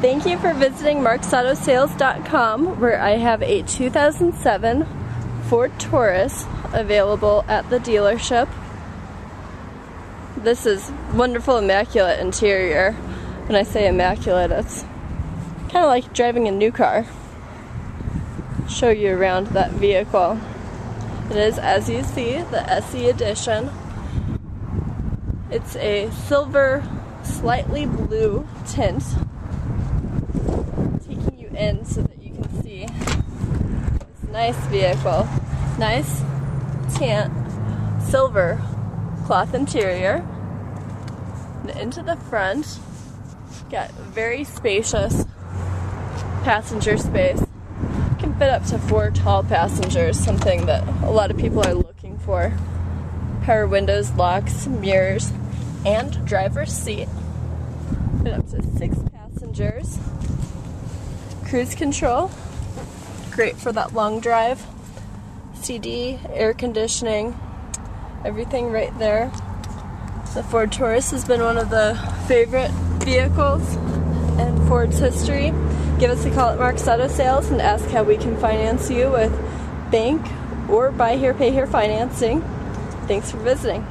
Thank you for visiting marksautosales.com where I have a 2007 Ford Taurus available at the dealership. This is wonderful immaculate interior. When I say immaculate, it's kind of like driving a new car. Show you around that vehicle. It is, as you see, the SE edition. It's a silver, slightly blue tint in so that you can see this nice vehicle. Nice tan silver cloth interior. And into the front, got very spacious passenger space. Can fit up to four tall passengers, something that a lot of people are looking for. Power windows, locks, mirrors, and driver's seat. Fit up to six passengers cruise control. Great for that long drive. CD, air conditioning, everything right there. The Ford Taurus has been one of the favorite vehicles in Ford's history. Give us a call at Mark's Auto Sales and ask how we can finance you with bank or buy here, pay here financing. Thanks for visiting.